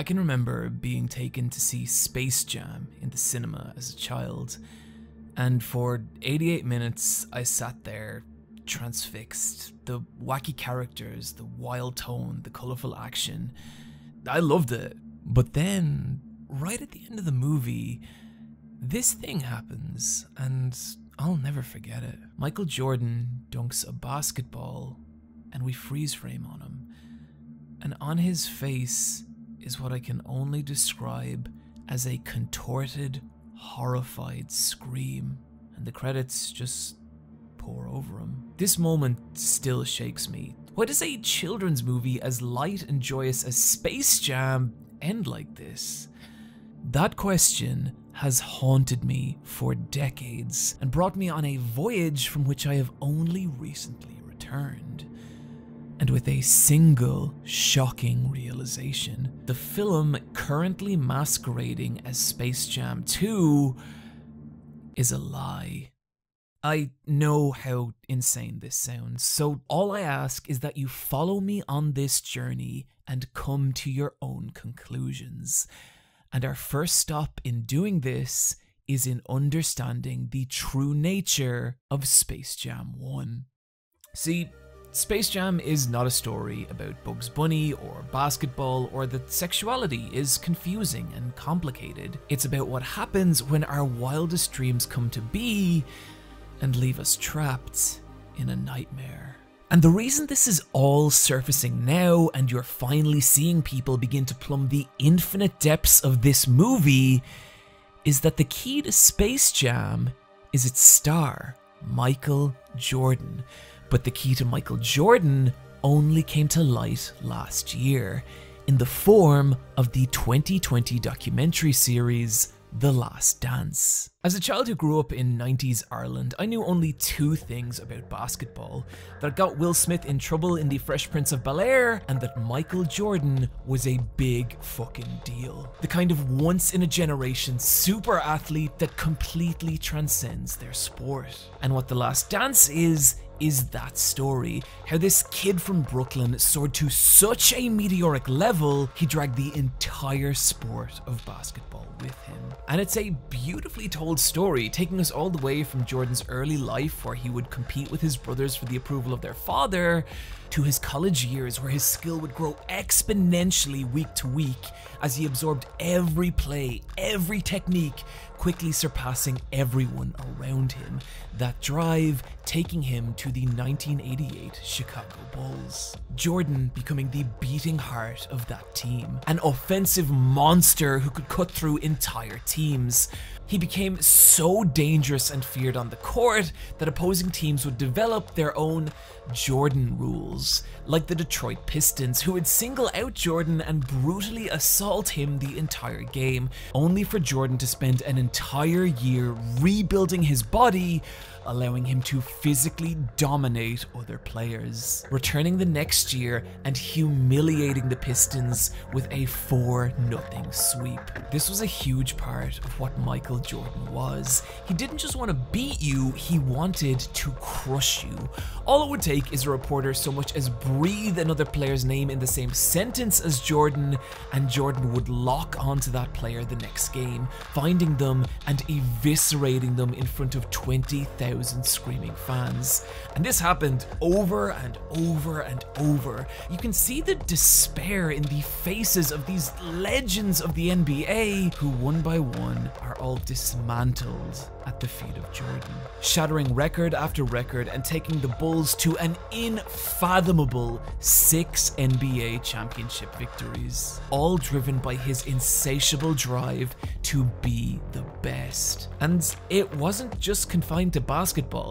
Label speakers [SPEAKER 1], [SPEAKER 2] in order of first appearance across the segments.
[SPEAKER 1] I can remember being taken to see Space Jam in the cinema as a child, and for 88 minutes I sat there transfixed. The wacky characters, the wild tone, the colourful action. I loved it. But then, right at the end of the movie, this thing happens, and I'll never forget it. Michael Jordan dunks a basketball, and we freeze frame on him. And on his face is what I can only describe as a contorted, horrified scream. And the credits just pour over him. This moment still shakes me. Why does a children's movie as light and joyous as Space Jam end like this? That question has haunted me for decades and brought me on a voyage from which I have only recently returned. And with a single shocking realization, the film currently masquerading as Space Jam 2 is a lie. I know how insane this sounds, so all I ask is that you follow me on this journey and come to your own conclusions. And our first stop in doing this is in understanding the true nature of Space Jam 1. See, Space Jam is not a story about Bugs Bunny or basketball or that sexuality is confusing and complicated. It's about what happens when our wildest dreams come to be and leave us trapped in a nightmare. And the reason this is all surfacing now and you're finally seeing people begin to plumb the infinite depths of this movie is that the key to Space Jam is its star, Michael Jordan. But the key to Michael Jordan only came to light last year in the form of the 2020 documentary series the Last Dance. As a child who grew up in 90s Ireland, I knew only two things about basketball that got Will Smith in trouble in The Fresh Prince of Bel Air, and that Michael Jordan was a big fucking deal. The kind of once in a generation super athlete that completely transcends their sport. And what The Last Dance is, is that story. How this kid from Brooklyn soared to such a meteoric level, he dragged the entire sport of basketball with him. And it's a beautifully told story, taking us all the way from Jordan's early life, where he would compete with his brothers for the approval of their father, to his college years, where his skill would grow exponentially week to week as he absorbed every play, every technique, quickly surpassing everyone around him. That drive taking him to the 1988 Chicago Bulls. Jordan becoming the beating heart of that team, an offensive monster who could cut through entire teams. He became so dangerous and feared on the court that opposing teams would develop their own Jordan rules, like the Detroit Pistons, who would single out Jordan and brutally assault him the entire game, only for Jordan to spend an entire year rebuilding his body allowing him to physically dominate other players, returning the next year and humiliating the Pistons with a 4 0 sweep. This was a huge part of what Michael Jordan was. He didn't just want to beat you, he wanted to crush you. All it would take is a reporter so much as breathe another player's name in the same sentence as Jordan, and Jordan would lock onto that player the next game, finding them and eviscerating them in front of 20,000 thousand screaming fans. And this happened over and over and over. You can see the despair in the faces of these legends of the NBA who, one by one, are all dismantled at the feet of Jordan, shattering record after record and taking the Bulls to an unfathomable six NBA championship victories, all driven by his insatiable drive to be the best. And it wasn't just confined to basketball,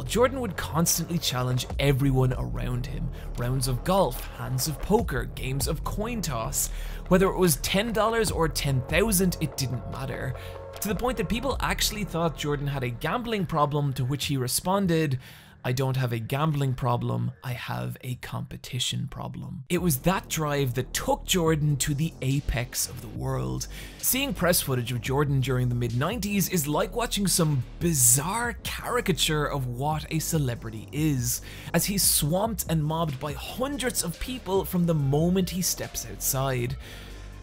[SPEAKER 1] Jordan would constantly challenge everyone around him rounds of golf, hands of poker, games of coin toss. Whether it was $10 or 10,000, it didn't matter to the point that people actually thought Jordan had a gambling problem, to which he responded, I don't have a gambling problem, I have a competition problem. It was that drive that took Jordan to the apex of the world. Seeing press footage of Jordan during the mid 90s is like watching some bizarre caricature of what a celebrity is, as he's swamped and mobbed by hundreds of people from the moment he steps outside.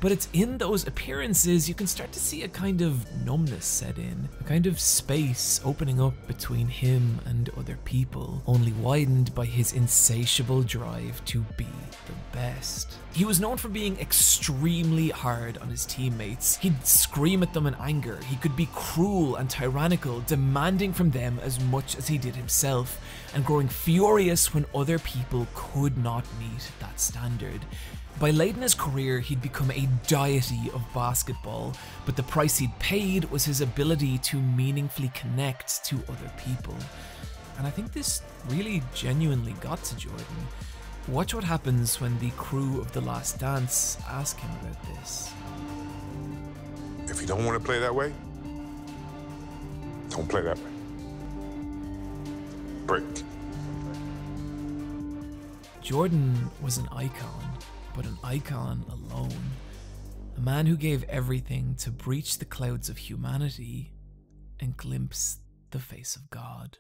[SPEAKER 1] But it's in those appearances you can start to see a kind of numbness set in, a kind of space opening up between him and other people, only widened by his insatiable drive to be the best. He was known for being extremely hard on his teammates. He'd scream at them in anger. He could be cruel and tyrannical, demanding from them as much as he did himself, and growing furious when other people could not meet that standard. By late in his career, he'd become a deity of basketball, but the price he'd paid was his ability to meaningfully connect to other people. And I think this really genuinely got to Jordan. Watch what happens when the crew of The Last Dance ask him about this.
[SPEAKER 2] If you don't want to play that way, don't play that way. Break.
[SPEAKER 1] Jordan was an icon, but an icon alone. A man who gave everything to breach the clouds of humanity and glimpse the face of God.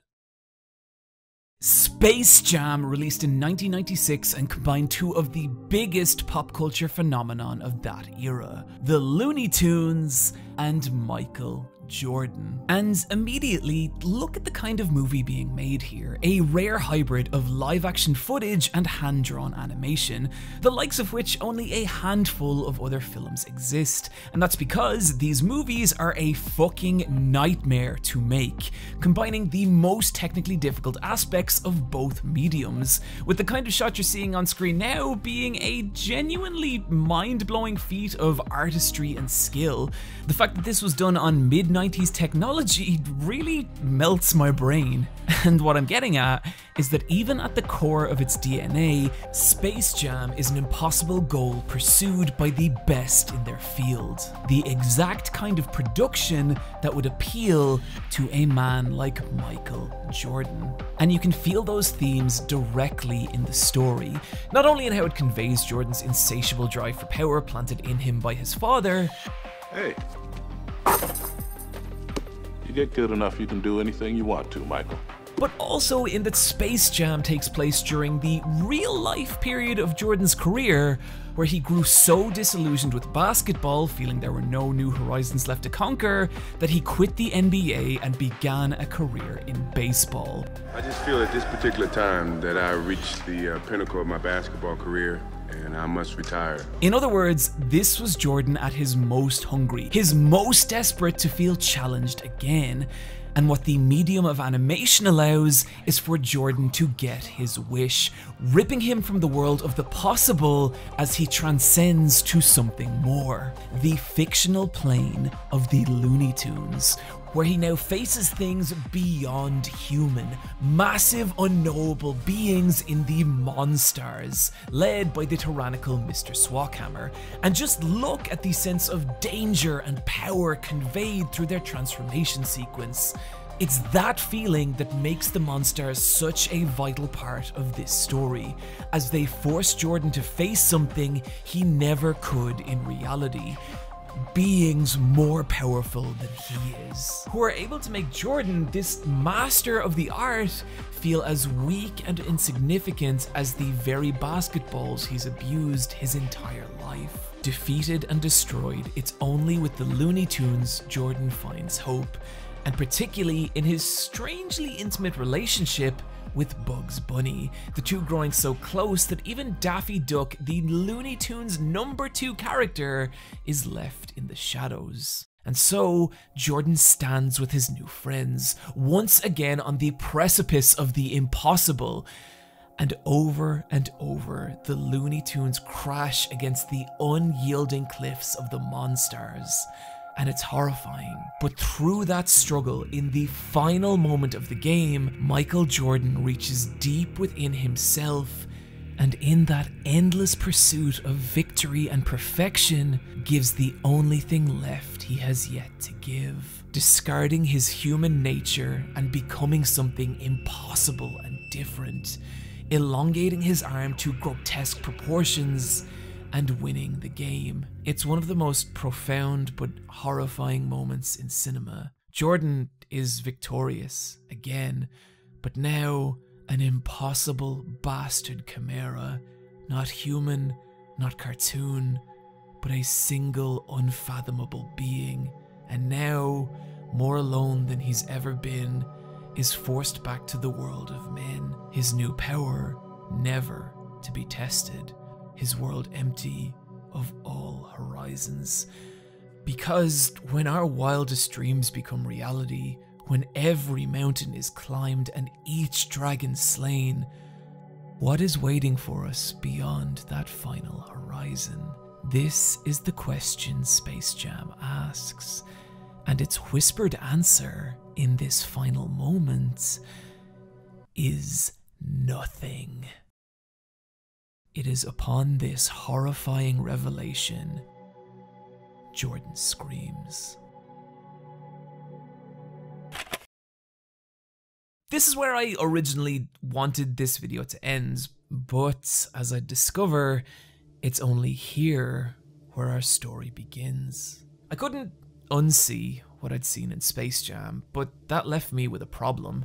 [SPEAKER 1] Space Jam released in 1996 and combined two of the biggest pop culture phenomenon of that era, the Looney Tunes and Michael Jordan. And immediately, look at the kind of movie being made here a rare hybrid of live action footage and hand drawn animation, the likes of which only a handful of other films exist. And that's because these movies are a fucking nightmare to make, combining the most technically difficult aspects of both mediums, with the kind of shot you're seeing on screen now being a genuinely mind blowing feat of artistry and skill. The fact that this was done on mid 90s technology really melts my brain. And what I'm getting at is that even at the core of its DNA, Space Jam is an impossible goal pursued by the best in their field. The exact kind of production that would appeal to a man like Michael Jordan. And you can feel those themes directly in the story, not only in how it conveys Jordan's insatiable drive for power planted in him by his father.
[SPEAKER 3] Hey, get good enough, you can do anything you want to, Michael.
[SPEAKER 1] But also in that Space Jam takes place during the real life period of Jordan's career, where he grew so disillusioned with basketball, feeling there were no new horizons left to conquer, that he quit the NBA and began a career in baseball.
[SPEAKER 2] I just feel at this particular time that I reached the uh, pinnacle of my basketball career and I must retire.
[SPEAKER 1] In other words, this was Jordan at his most hungry, his most desperate to feel challenged again. And what the medium of animation allows is for Jordan to get his wish, ripping him from the world of the possible as he transcends to something more the fictional plane of the Looney Tunes, where he now faces things beyond human, massive unknowable beings in the Monstars, led by the tyrannical Mr. Swackhammer. And just look at the sense of danger and power conveyed through their transformation sequence. It's that feeling that makes the Monstars such a vital part of this story, as they force Jordan to face something he never could in reality beings more powerful than he is, who are able to make Jordan, this master of the art, feel as weak and insignificant as the very basketballs he's abused his entire life. Defeated and destroyed, it's only with the Looney Tunes Jordan finds hope, and particularly in his strangely intimate relationship with Bugs Bunny, the two growing so close that even Daffy Duck, the Looney Tunes number two character, is left in the shadows. And so, Jordan stands with his new friends, once again on the precipice of the impossible. And over and over, the Looney Tunes crash against the unyielding cliffs of the Monstars and it's horrifying. But through that struggle, in the final moment of the game, Michael Jordan reaches deep within himself and in that endless pursuit of victory and perfection, gives the only thing left he has yet to give. Discarding his human nature and becoming something impossible and different, elongating his arm to grotesque proportions and winning the game. It's one of the most profound but horrifying moments in cinema. Jordan is victorious again, but now an impossible bastard chimera, not human, not cartoon, but a single unfathomable being, and now, more alone than he's ever been, is forced back to the world of men, his new power never to be tested, his world empty of all horizons. Because when our wildest dreams become reality, when every mountain is climbed and each dragon slain, what is waiting for us beyond that final horizon? This is the question Space Jam asks, and its whispered answer in this final moment is nothing. It is upon this horrifying revelation Jordan screams. This is where I originally wanted this video to end, but as I discover, it's only here where our story begins. I couldn't unsee what I'd seen in Space Jam, but that left me with a problem.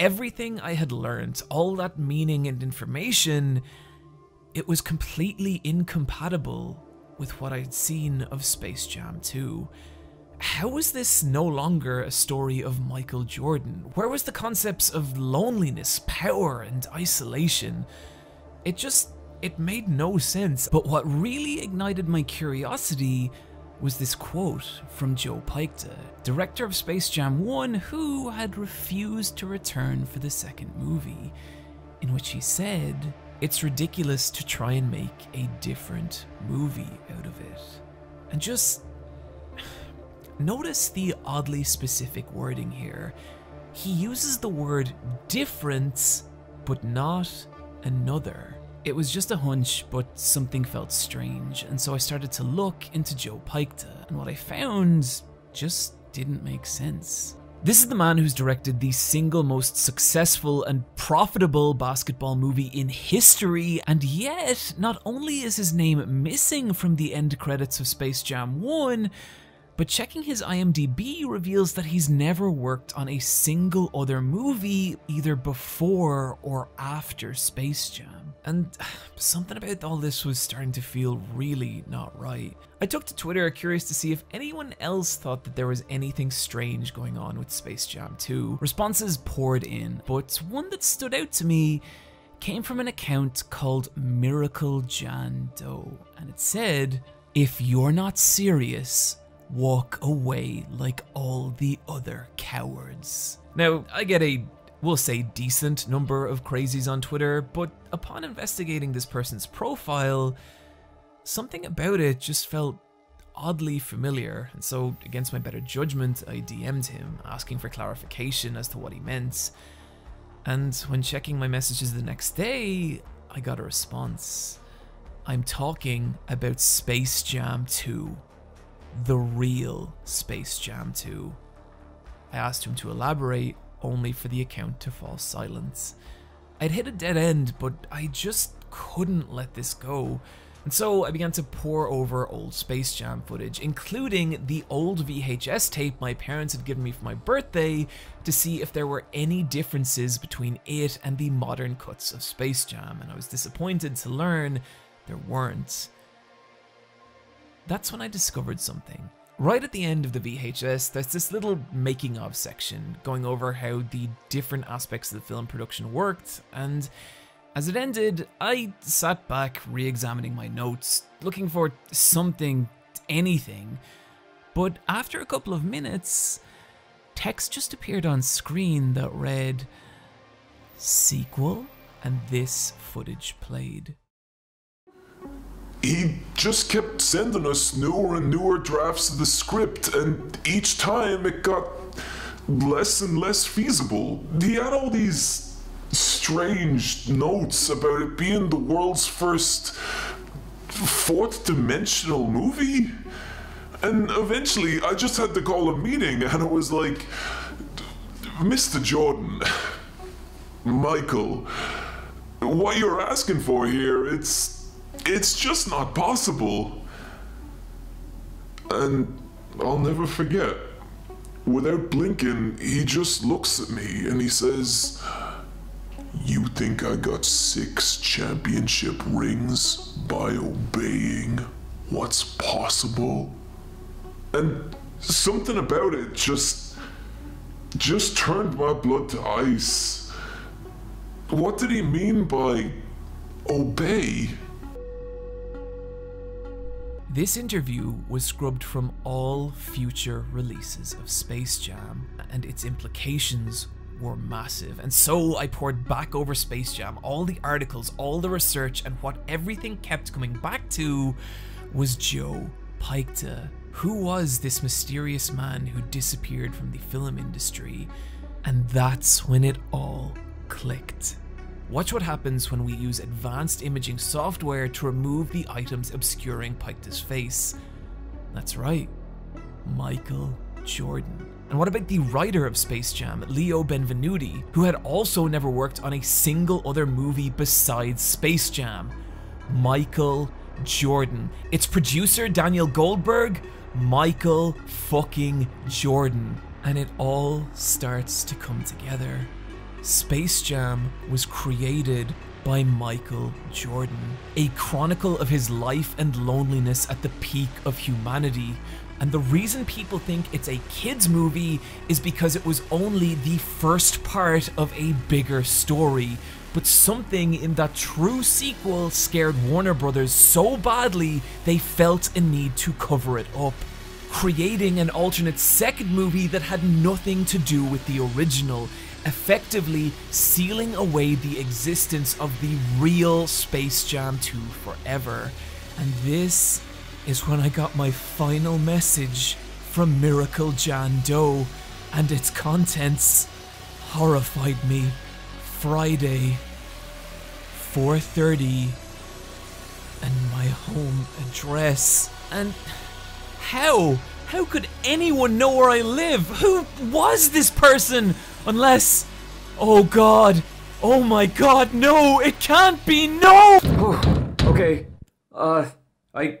[SPEAKER 1] Everything I had learned, all that meaning and information, it was completely incompatible with what I'd seen of Space Jam 2. How was this no longer a story of Michael Jordan? Where was the concepts of loneliness, power, and isolation? It just it made no sense. But what really ignited my curiosity was this quote from Joe Pytka, director of Space Jam 1, who had refused to return for the second movie, in which he said, It's ridiculous to try and make a different movie out of it. And just Notice the oddly specific wording here. He uses the word different, but not another. It was just a hunch, but something felt strange, and so I started to look into Joe Pytka, and what I found just didn't make sense. This is the man who's directed the single most successful and profitable basketball movie in history, and yet, not only is his name missing from the end credits of Space Jam 1, but checking his IMDb reveals that he's never worked on a single other movie either before or after Space Jam. And something about all this was starting to feel really not right. I took to Twitter curious to see if anyone else thought that there was anything strange going on with Space Jam 2. Responses poured in, but one that stood out to me came from an account called Miracle Jan Doe, and it said, If you're not serious, walk away like all the other cowards. Now, I get a, we'll say, decent number of crazies on Twitter, but upon investigating this person's profile, something about it just felt oddly familiar, and so, against my better judgment, I DM'd him, asking for clarification as to what he meant. And when checking my messages the next day, I got a response. I'm talking about Space Jam 2 the real Space Jam 2. I asked him to elaborate, only for the account to fall silent. I'd hit a dead end, but I just couldn't let this go. And so I began to pore over old Space Jam footage, including the old VHS tape my parents had given me for my birthday, to see if there were any differences between it and the modern cuts of Space Jam, and I was disappointed to learn there weren't that's when I discovered something. Right at the end of the VHS, there's this little making of section going over how the different aspects of the film production worked, and as it ended, I sat back re examining my notes, looking for something, anything. But after a couple of minutes, text just appeared on screen that read, Sequel, and this footage played
[SPEAKER 4] he just kept sending us newer and newer drafts of the script, and each time it got less and less feasible. He had all these strange notes about it being the world's first fourth dimensional movie. And eventually, I just had to call a meeting, and it was like, Mr. Jordan, Michael, what you're asking for here, it's it's just not possible. And I'll never forget. Without blinking, he just looks at me and he says, You think I got six championship rings by obeying? what's possible. And something about it just just turned my blood to ice. What did he mean by obey?
[SPEAKER 1] This interview was scrubbed from all future releases of Space Jam, and its implications were massive. And so I poured back over Space Jam, all the articles, all the research, and what everything kept coming back to was Joe Pytka. Who was this mysterious man who disappeared from the film industry? And that's when it all clicked. Watch what happens when we use advanced imaging software to remove the items obscuring Pytka's face. That's right, Michael Jordan. And what about the writer of Space Jam, Leo Benvenuti, who had also never worked on a single other movie besides Space Jam? Michael Jordan. Its producer, Daniel Goldberg, Michael fucking Jordan. And it all starts to come together. Space Jam was created by Michael Jordan, a chronicle of his life and loneliness at the peak of humanity. And the reason people think it's a kids' movie is because it was only the first part of a bigger story. But something in that true sequel scared Warner Brothers so badly they felt a need to cover it up creating an alternate second movie that had nothing to do with the original, effectively sealing away the existence of the real Space Jam 2 forever. And this is when I got my final message from Miracle Jan Doe, and its contents horrified me. Friday, 4:30, and my home address. And how? How could anyone know where I live? Who was this person? Unless. Oh god. Oh my god, no! It can't be! No! okay. Uh, I.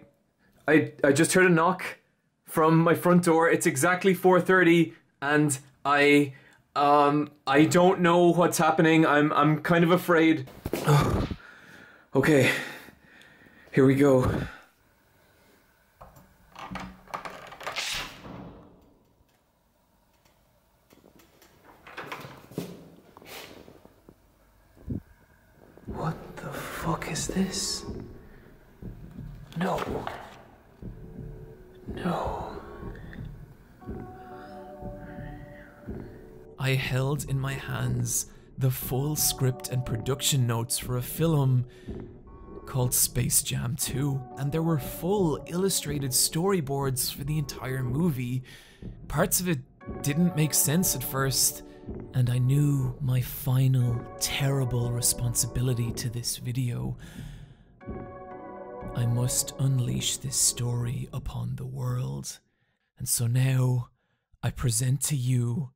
[SPEAKER 1] I, I just heard a knock from my front door. It's exactly 4:30 and I um I don't know what's happening. I'm I'm kind of afraid. okay. Here we go. What the fuck is this? No. No. I held in my hands the full script and production notes for a film called Space Jam 2, and there were full illustrated storyboards for the entire movie. Parts of it didn't make sense at first, and I knew my final terrible responsibility to this video. I must unleash this story upon the world. And so now I present to you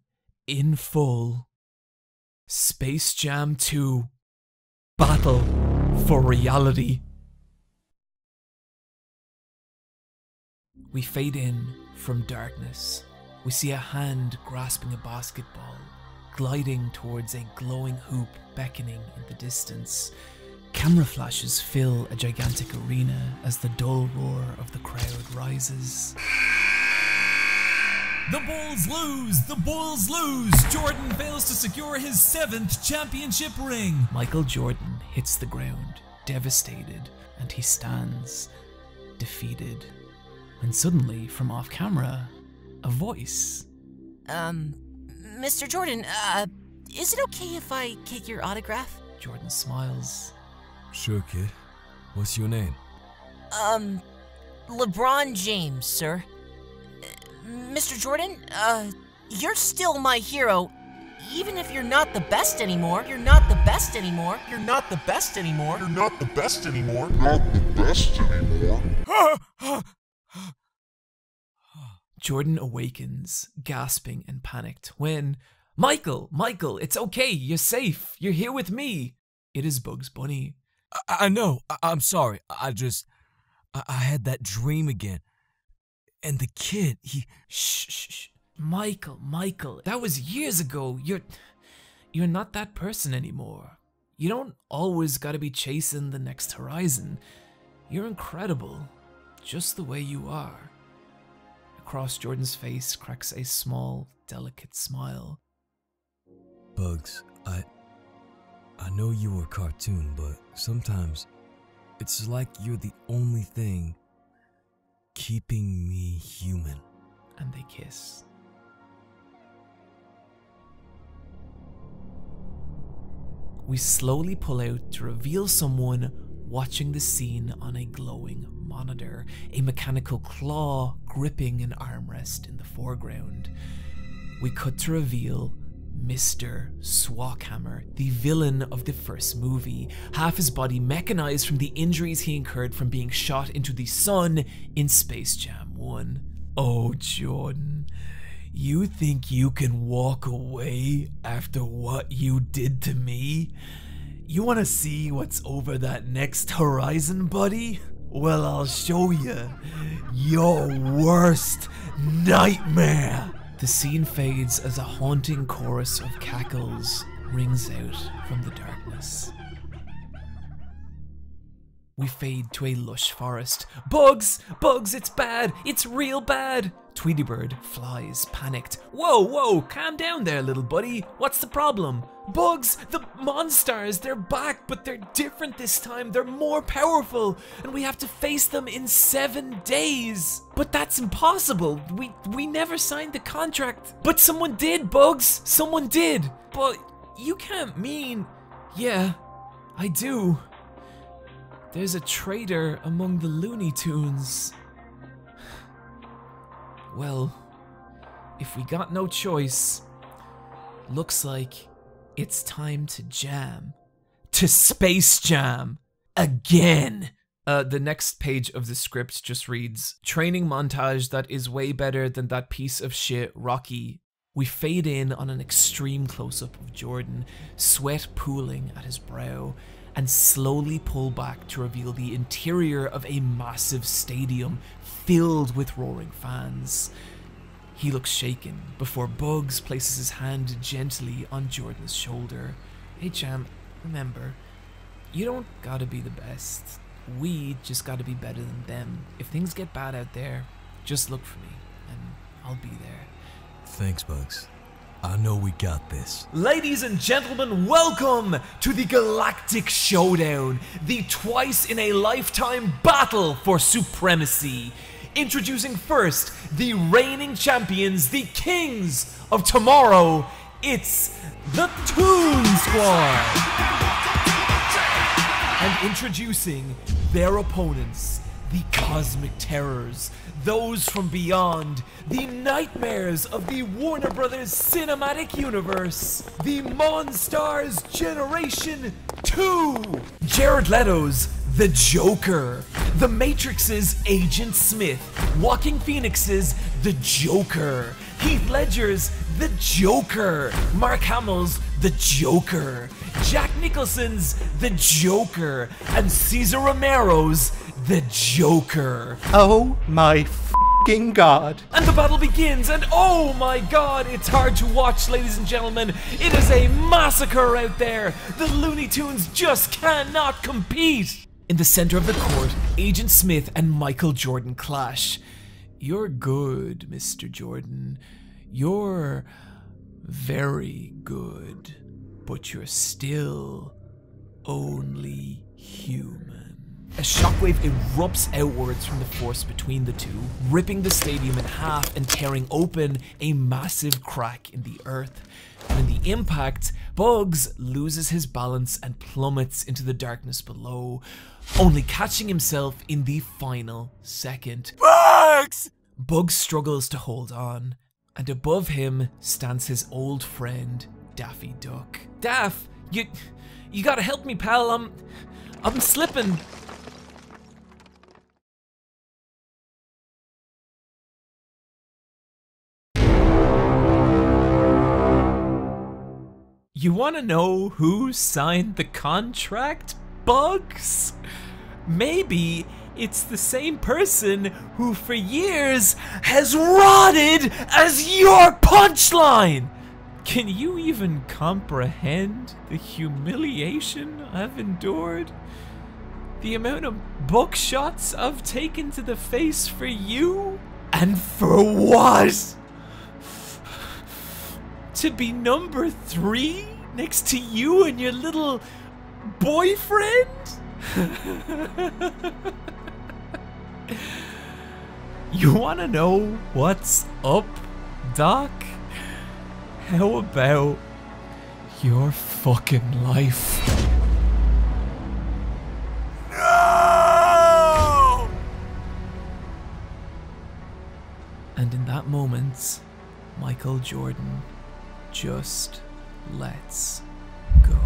[SPEAKER 1] in full Space Jam 2 Battle for Reality. We fade in from darkness. We see a hand grasping a basketball, gliding towards a glowing hoop beckoning in the distance. Camera flashes fill a gigantic arena as the dull roar of the crowd rises.
[SPEAKER 5] The Bulls lose! The Bulls lose! Jordan fails to secure his seventh championship ring!
[SPEAKER 1] Michael Jordan hits the ground, devastated, and he stands, defeated. When suddenly, from off camera, a voice.
[SPEAKER 6] Um, Mr. Jordan, uh, is it okay if I get your autograph?
[SPEAKER 1] Jordan smiles.
[SPEAKER 5] Sure, kid. What's your name?
[SPEAKER 6] Um, LeBron James, sir. Uh, Mr. Jordan, uh, you're still my hero. Even if you're not the best anymore, you're not the best anymore, you're not the best anymore.
[SPEAKER 4] You're not the best anymore. Not the best anymore.
[SPEAKER 1] Jordan awakens, gasping and panicked, when Michael, Michael, it's okay, you're safe, you're here with me. It is Bugs Bunny.
[SPEAKER 5] I, I know. I, I'm sorry. I just. I, I had that dream again. And the kid, he.
[SPEAKER 1] Shh, shh, shh. Michael, Michael, that was years ago. You're. You're not that person anymore. You don't always gotta be chasing the next horizon. You're incredible. just the way you are. Across Jordan's face cracks a small, delicate smile.
[SPEAKER 5] Bugs, I. I know you're a cartoon, but sometimes it's like you're the only thing keeping me human.
[SPEAKER 1] And they kiss. We slowly pull out to reveal someone watching the scene on a glowing monitor, a mechanical claw gripping an armrest in the foreground. We cut to reveal Mr. Swackhammer, the villain of the first movie, half his body mechanized from the injuries he incurred from being shot into the sun in Space Jam 1. Oh, Jordan, you think you can walk away after what you did to me? You want to see what's over that next horizon, buddy? Well, I'll show you. Your worst nightmare. The scene fades as a haunting chorus of cackles rings out from the darkness. We fade to a lush forest. Bugs! Bugs, it's bad! It's real bad! Tweety Bird flies, panicked. Whoa, whoa, calm down there, little buddy. What's the problem? Bugs, the Monstars, they're back, but they're different this time. They're more powerful, and we have to face them in seven days. But that's impossible. We we never signed the contract. But someone did, Bugs. Someone did. But you can't mean. Yeah, I do. There's a traitor among the Looney Tunes. Well, if we got no choice, looks like it's time to jam. To Space Jam! Again! Uh, the next page of the script just reads Training montage that is way better than that piece of shit, Rocky. We fade in on an extreme close up of Jordan, sweat pooling at his brow, and slowly pull back to reveal the interior of a massive stadium filled with roaring fans. He looks shaken before Bugs places his hand gently on Jordan's shoulder. Hey, Jam, remember, you don't gotta be the best. We just gotta be better than them. If things get bad out there, just look for me, and I'll be there.
[SPEAKER 5] Thanks, Bugs. I know we got this.
[SPEAKER 1] Ladies and gentlemen, welcome to the Galactic Showdown, the twice in a lifetime battle for supremacy. Introducing first the reigning champions, the kings of tomorrow. It's the Toon Squad. And introducing their opponents, the Cosmic Terrors, those from beyond, the nightmares of the Warner Brothers cinematic universe, the Monstars Generation 2, Jared Leto's The Joker, The Matrix's Agent Smith, Joaquin Phoenix's The Joker, Heath Ledger's The Joker, Mark Hamill's The Joker, Jack Nicholson's The Joker, and Cesar Romero's The Joker.
[SPEAKER 7] Oh my fing god.
[SPEAKER 1] And the battle begins, and oh my god, it's hard to watch, ladies and gentlemen. It is a massacre out there. The Looney Tunes just cannot compete. In the center of the court, Agent Smith and Michael Jordan clash. You're good, Mr. Jordan. You're very good. But you're still only human. A shockwave erupts outwards from the force between the two, ripping the stadium in half and tearing open a massive crack in the earth. And in the impact, Bugs loses his balance and plummets into the darkness below, only catching himself in the final second. Bugs! Bugs struggles to hold on, and above him stands his old friend, Daffy Duck. Daff, you you gotta help me, pal. I'm I'm slipping. You want to know who signed the contract, Bugs? Maybe it's the same person who for years has rotted as your punchline! Can you even comprehend the humiliation I've endured? The amount of buckshots I've taken to the face for you? And for what? To be number three next to you and your little boyfriend? you wanna know what's up, Doc? How about your fucking life? And in that moment, Michael Jordan just lets go.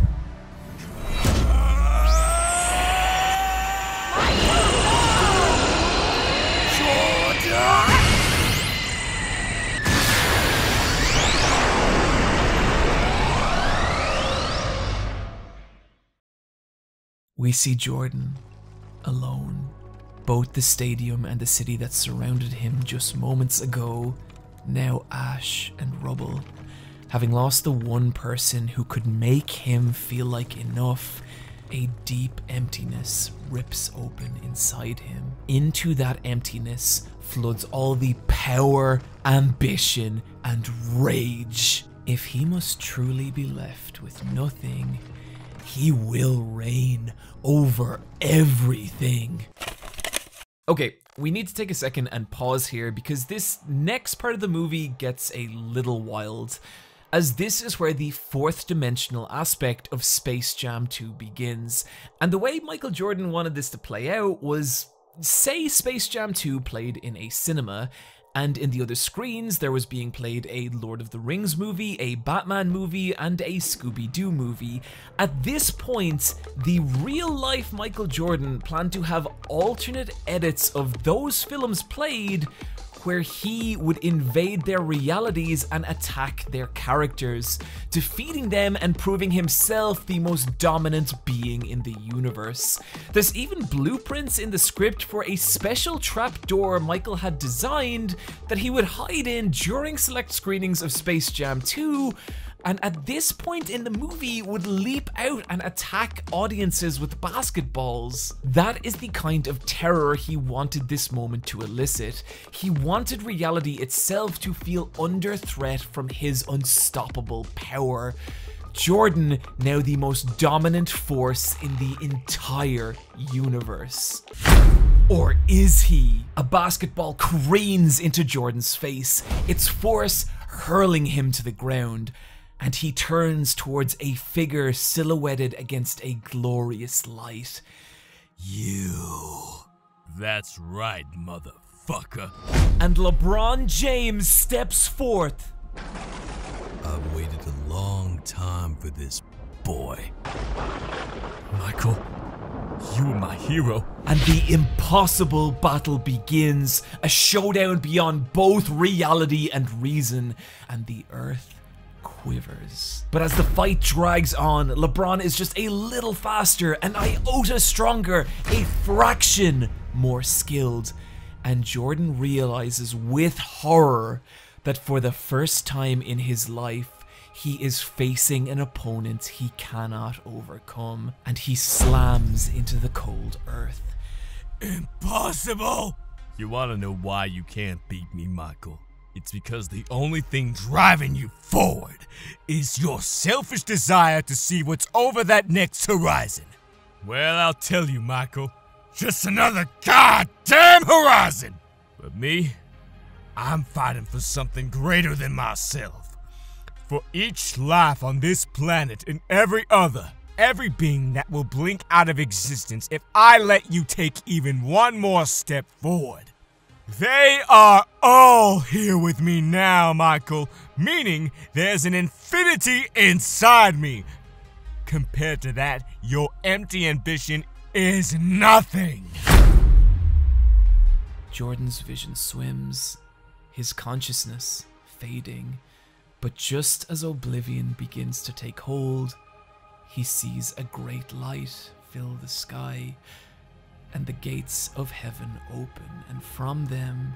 [SPEAKER 1] We see Jordan alone. Both the stadium and the city that surrounded him just moments ago, now ash and rubble. Having lost the one person who could make him feel like enough, a deep emptiness rips open inside him. Into that emptiness floods all the power, ambition, and rage. If he must truly be left with nothing, he will reign over everything. Okay, we need to take a second and pause here because this next part of the movie gets a little wild, as this is where the fourth dimensional aspect of Space Jam 2 begins. And the way Michael Jordan wanted this to play out was say Space Jam 2 played in a cinema and in the other screens, there was being played a Lord of the Rings movie, a Batman movie, and a Scooby Doo movie. At this point, the real life Michael Jordan planned to have alternate edits of those films played where he would invade their realities and attack their characters, defeating them and proving himself the most dominant being in the universe. There's even blueprints in the script for a special trapdoor Michael had designed that he would hide in during select screenings of Space Jam 2 and at this point in the movie would leap out and attack audiences with basketballs. That is the kind of terror he wanted this moment to elicit. He wanted reality itself to feel under threat from his unstoppable power. Jordan, now the most dominant force in the entire universe. Or is he? A basketball cranes into Jordan's face, its force hurling him to the ground and he turns towards a figure silhouetted against a glorious light.
[SPEAKER 5] You. That's right, motherfucker.
[SPEAKER 1] And LeBron James steps forth.
[SPEAKER 5] I've waited a long time for this boy. Michael, you are my hero.
[SPEAKER 1] And the impossible battle begins. A showdown beyond both reality and reason. And the earth quivers. But as the fight drags on, LeBron is just a little faster, an iota stronger, a fraction more skilled. And Jordan realizes with horror that for the first time in his life, he is facing an opponent he cannot overcome, and he slams into the cold earth.
[SPEAKER 5] Impossible! You wanna know why you can't beat me, Michael? It's because the only thing driving you forward is your selfish desire to see what's over that next horizon. Well, I'll tell you, Michael. Just another goddamn horizon! But me, I'm fighting for something greater than myself. For each life on this planet and every other, every being that will blink out of existence if I let you take even one more step forward. They are all here with me now, Michael, meaning there's an infinity inside me. Compared to that, your empty ambition is nothing.
[SPEAKER 1] Jordan's vision swims, his consciousness fading. But just as oblivion begins to take hold, he sees a great light fill the sky, and the gates of heaven open, and from them,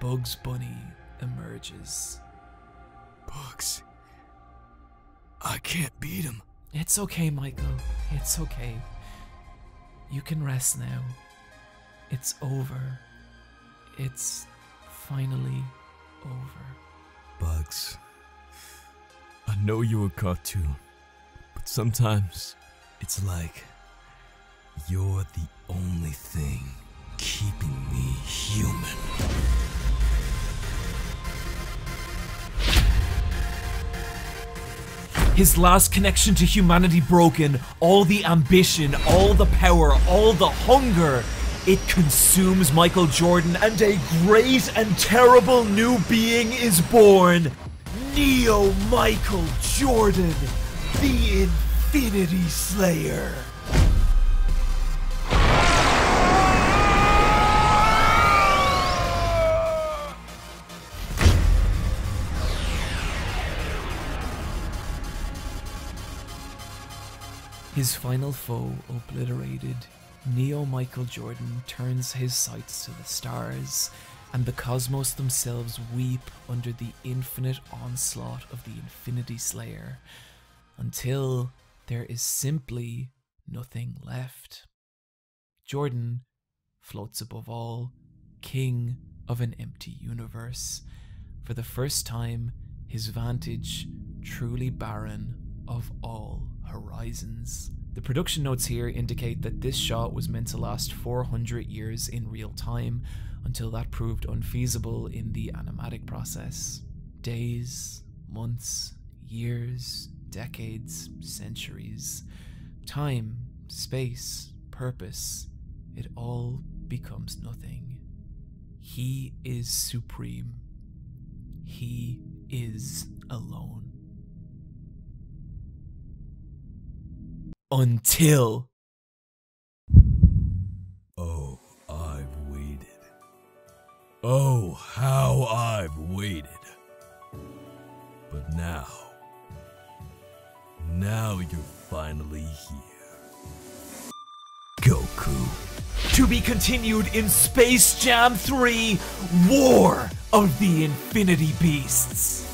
[SPEAKER 1] Bugs Bunny emerges.
[SPEAKER 5] Bugs. I can't beat him.
[SPEAKER 1] It's okay, Michael. It's okay. You can rest now. It's over. It's finally over.
[SPEAKER 5] Bugs. I know you're a cartoon, but sometimes it's like you're the only thing keeping me human.
[SPEAKER 1] His last connection to humanity broken, all the ambition, all the power, all the hunger. It consumes Michael Jordan, and a great and terrible new being is born. Neo Michael Jordan, the Infinity Slayer. His final foe obliterated, Neo Michael Jordan turns his sights to the stars, and the cosmos themselves weep under the infinite onslaught of the Infinity Slayer, until there is simply nothing left. Jordan floats above all, king of an empty universe, for the first time, his vantage truly barren of all horizons. The production notes here indicate that this shot was meant to last 400 years in real time until that proved unfeasible in the animatic process. Days, months, years, decades, centuries. Time, space, purpose, it all becomes nothing. He is supreme. He is alone. Until
[SPEAKER 5] Oh, I've waited. Oh, how I've waited. But now, now you're finally here. Goku.
[SPEAKER 1] to be continued in Space Jam 3 War of the Infinity Beasts.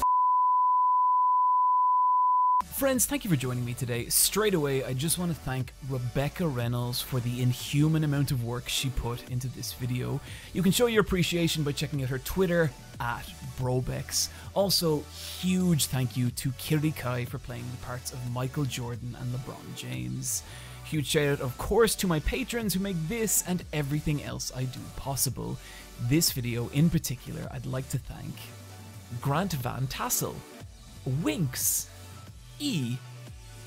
[SPEAKER 1] Friends, thank you for joining me today. Straight away, I just want to thank Rebecca Reynolds for the inhuman amount of work she put into this video. You can show your appreciation by checking out her Twitter at Brobexx. Also, huge thank you to Kiri Kai for playing the parts of Michael Jordan and LeBron James. Huge shout out, of course, to my patrons who make this and everything else I do possible. This video in particular, I'd like to thank Grant Van Tassel, Winks, E.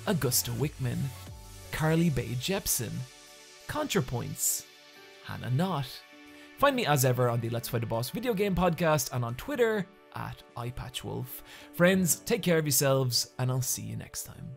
[SPEAKER 1] Augusta Wickman, Carly Bay Jepsen, ContraPoints, Hannah Knott. Find me as ever on the Let's Fight a Boss video game podcast and on Twitter at EyePatchWolf. Friends, take care of yourselves, and I'll see you next time.